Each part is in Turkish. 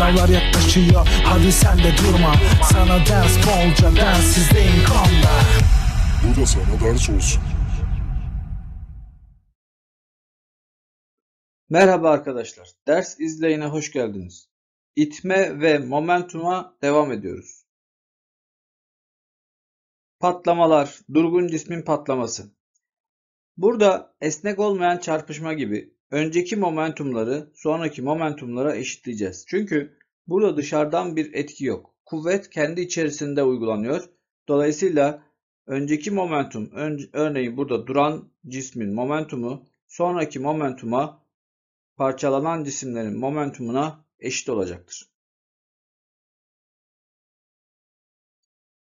Sınavlar yaklaşıyor hadi sen de durma Sana ders bolca densizdeyim konda Bu da sana ders olsun. Merhaba arkadaşlar. Ders izleyine hoş geldiniz. İtme ve momentuma devam ediyoruz. Patlamalar, durgun cismin patlaması. Burada esnek olmayan çarpışma gibi önceki momentumları sonraki momentumlara eşitleyeceğiz. Çünkü burada dışarıdan bir etki yok. Kuvvet kendi içerisinde uygulanıyor. Dolayısıyla önceki momentum, örneğin burada duran cismin momentumu sonraki momentuma parçalanan cisimlerin momentumuna eşit olacaktır.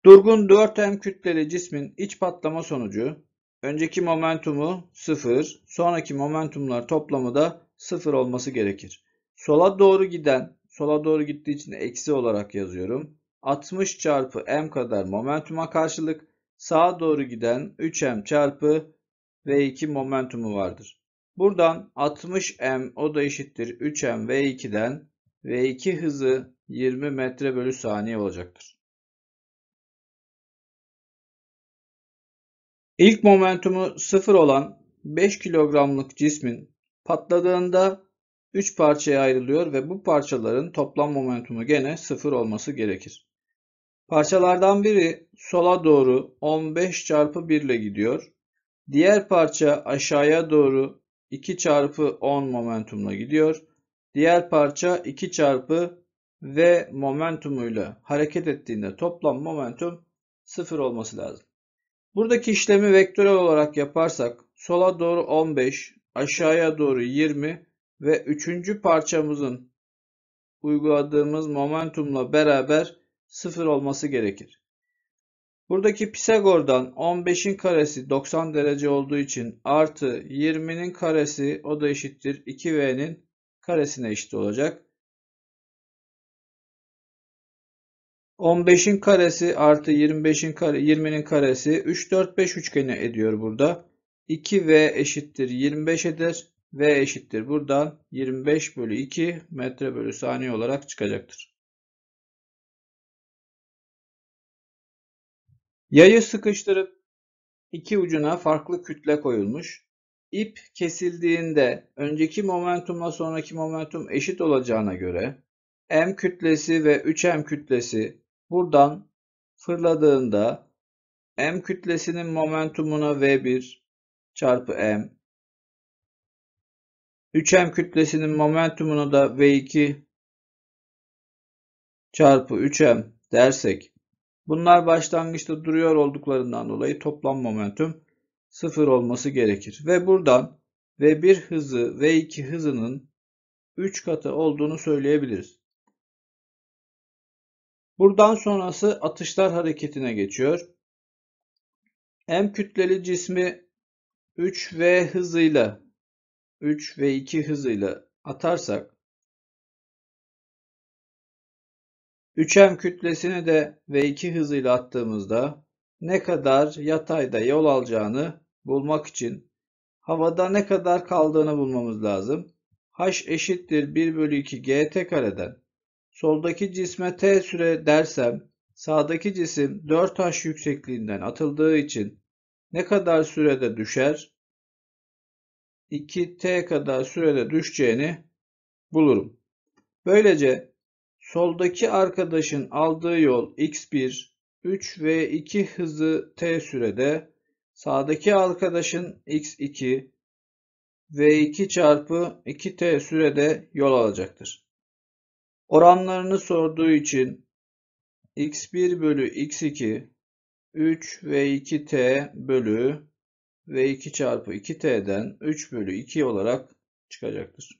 Durgun 4m kütleli cismin iç patlama sonucu önceki momentumu 0, sonraki momentumlar toplamı da 0 olması gerekir. Sola doğru giden, sola doğru gittiği için eksi olarak yazıyorum. 60 çarpı m kadar momentuma karşılık sağa doğru giden 3m çarpı v2 momentumu vardır. Buradan 60m o da eşittir 3m v2'den v2 hızı 20 metre bölü saniye olacaktır. İlk momentumu 0 olan 5 kilogramlık cismin patladığında 3 parçaya ayrılıyor ve bu parçaların toplam momentumu gene 0 olması gerekir. Parçalardan biri sola doğru 15 çarpı 1 ile gidiyor. Diğer parça aşağıya doğru 2 çarpı 10 momentumla gidiyor. Diğer parça 2 çarpı V momentumuyla hareket ettiğinde toplam momentum 0 olması lazım. Buradaki işlemi vektörel olarak yaparsak sola doğru 15, aşağıya doğru 20 ve üçüncü parçamızın uyguladığımız momentumla beraber 0 olması gerekir. Buradaki Pisagor'dan 15'in karesi 90 derece olduğu için artı 20'nin karesi o da eşittir 2V'nin karesine eşit olacak. 15'in karesi artı 25'in kare 20'nin karesi 3 4 5 üçgeni ediyor burada. 2V eşittir 25 eder. V eşittir buradan 25 bölü 2 metre bölü saniye olarak çıkacaktır. Yayı sıkıştırıp iki ucuna farklı kütle koyulmuş. İp kesildiğinde önceki momentumla sonraki momentum eşit olacağına göre M kütlesi ve 3M kütlesi buradan fırladığında M kütlesinin momentumuna V1 çarpı M 3M kütlesinin momentumunu da V2 çarpı 3M dersek Bunlar başlangıçta duruyor olduklarından dolayı toplam momentum 0 olması gerekir. Ve buradan V1 hızı V2 hızının 3 katı olduğunu söyleyebiliriz. Buradan sonrası atışlar hareketine geçiyor. M kütleli cismi 3V hızıyla 3V2 hızıyla atarsak 3M kütlesini de V2 hızıyla attığımızda ne kadar yatayda yol alacağını bulmak için havada ne kadar kaldığını bulmamız lazım. H eşittir 1 bölü 2 gt kareden soldaki cisme t süre dersem sağdaki cisim 4h yüksekliğinden atıldığı için ne kadar sürede düşer? 2t kadar sürede düşeceğini bulurum. Böylece Soldaki arkadaşın aldığı yol x1, 3 ve 2 hızı t sürede, sağdaki arkadaşın x2, v2 çarpı 2t sürede yol alacaktır. Oranlarını sorduğu için x1 bölü x2 3 v 2t bölü v2 çarpı 2t'den 3 bölü 2 olarak çıkacaktır.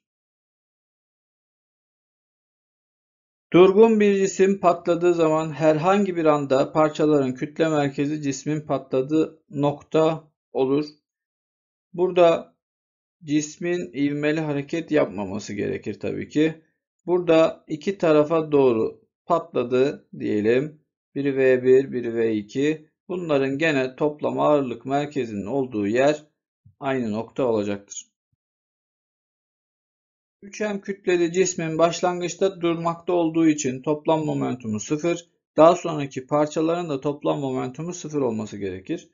Durgun bir cisim patladığı zaman herhangi bir anda parçaların kütle merkezi cismin patladığı nokta olur. Burada cismin ivmeli hareket yapmaması gerekir tabii ki. Burada iki tarafa doğru patladı diyelim. Biri V1, biri V2. Bunların gene toplam ağırlık merkezinin olduğu yer aynı nokta olacaktır. 3M kütleli cismin başlangıçta durmakta olduğu için toplam momentumu 0, daha sonraki parçaların da toplam momentumu 0 olması gerekir.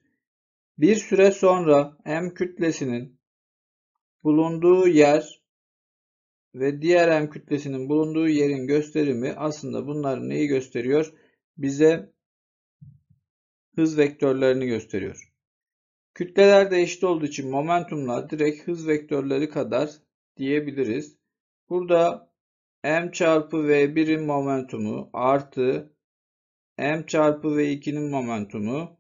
Bir süre sonra M kütlesinin bulunduğu yer ve diğer M kütlesinin bulunduğu yerin gösterimi aslında bunlar neyi gösteriyor? Bize hız vektörlerini gösteriyor. Kütleler de eşit olduğu için momentumlar direkt hız vektörleri kadar diyebiliriz. Burada m çarpı v1'in momentumu artı m çarpı v2'nin momentumu.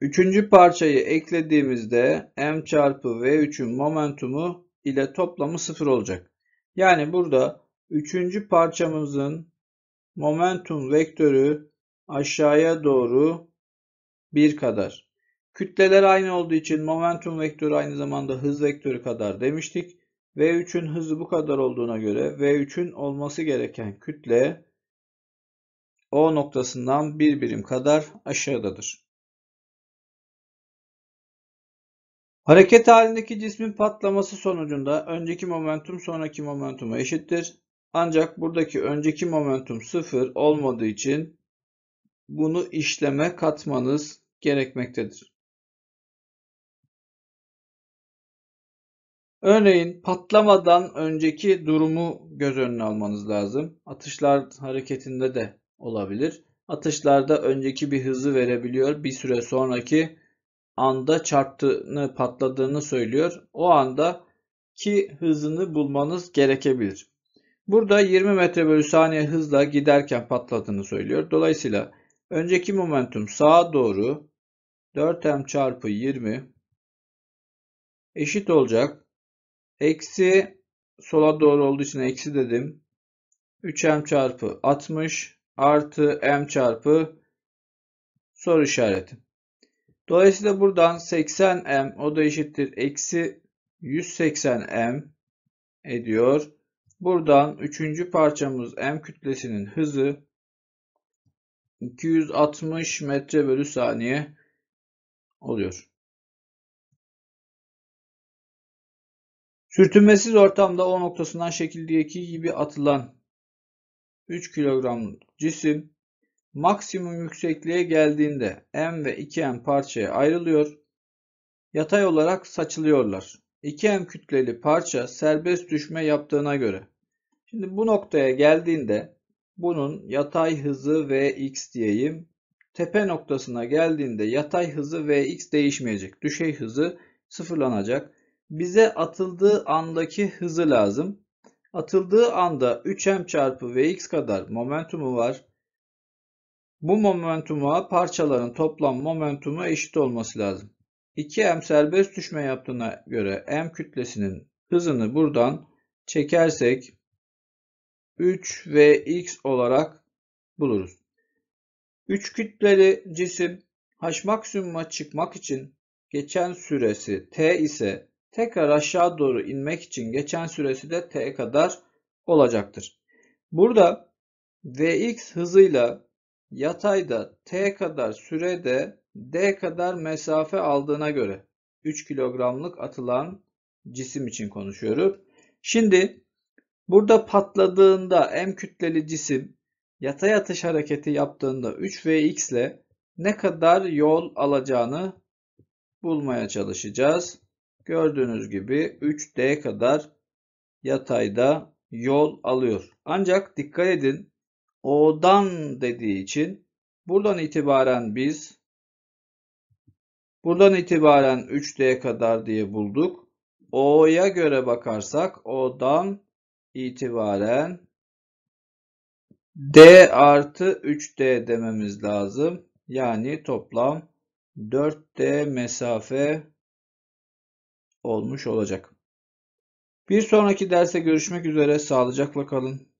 Üçüncü parçayı eklediğimizde m çarpı v3'ün momentumu ile toplamı sıfır olacak. Yani burada üçüncü parçamızın momentum vektörü aşağıya doğru 1 kadar. Kütleler aynı olduğu için momentum vektörü aynı zamanda hız vektörü kadar demiştik. V3'ün hızı bu kadar olduğuna göre V3'ün olması gereken kütle O noktasından bir birim kadar aşağıdadır. Hareket halindeki cismin patlaması sonucunda önceki momentum sonraki momentuma eşittir. Ancak buradaki önceki momentum sıfır olmadığı için bunu işleme katmanız gerekmektedir. Örneğin patlamadan önceki durumu göz önüne almanız lazım. Atışlar hareketinde de olabilir. Atışlarda önceki bir hızı verebiliyor. Bir süre sonraki anda çarptığını, patladığını söylüyor. O anda ki hızını bulmanız gerekebilir. Burada 20 metre bölü saniye hızla giderken patladığını söylüyor. Dolayısıyla önceki momentum sağa doğru 4m çarpı 20 eşit olacak. Eksi sola doğru olduğu için eksi dedim. 3m çarpı 60 artı m çarpı soru işareti. Dolayısıyla buradan 80m o da eşittir. Eksi 180m ediyor. Buradan üçüncü parçamız m kütlesinin hızı 260 metre bölü saniye oluyor. Sürtünmesiz ortamda O noktasından şekildeki gibi atılan 3 kilogramlık cisim maksimum yüksekliğe geldiğinde M ve 2M parçaya ayrılıyor. Yatay olarak saçılıyorlar. 2M kütleli parça serbest düşme yaptığına göre. Şimdi bu noktaya geldiğinde bunun yatay hızı Vx diyeyim tepe noktasına geldiğinde yatay hızı Vx değişmeyecek. Düşey hızı sıfırlanacak. Bize atıldığı andaki hızı lazım. Atıldığı anda 3m çarpı Vx kadar momentumu var. Bu momentuma parçaların toplam momentumu eşit olması lazım. 2m serbest düşme yaptığına göre m kütlesinin hızını buradan çekersek 3 Vx olarak buluruz. 3 kütleli cisim h maksimuma çıkmak için geçen süresi t ise tekrar aşağı doğru inmek için geçen süresi de t kadar olacaktır. Burada vx hızıyla yatayda t kadar sürede d kadar mesafe aldığına göre 3 kilogramlık atılan cisim için konuşuyoruz. Şimdi burada patladığında m kütleli cisim yatay atış hareketi yaptığında 3Vx ile ne kadar yol alacağını bulmaya çalışacağız. Gördüğünüz gibi 3D kadar yatayda yol alıyor. Ancak dikkat edin O'dan dediği için buradan itibaren biz buradan itibaren 3D kadar diye bulduk. O'ya göre bakarsak O'dan itibaren D artı 3D dememiz lazım. Yani toplam 4D mesafe olmuş olacak. Bir sonraki derse görüşmek üzere. Sağlıcakla kalın.